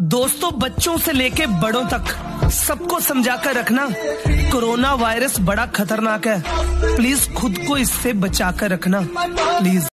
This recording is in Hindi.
दोस्तों, बच्चों से लेके बड़ों तक सबको समझा कर रखना कोरोना वायरस बड़ा खतरनाक है। प्लीज़ खुद को इससे बचा कर रखना। प्लीज़।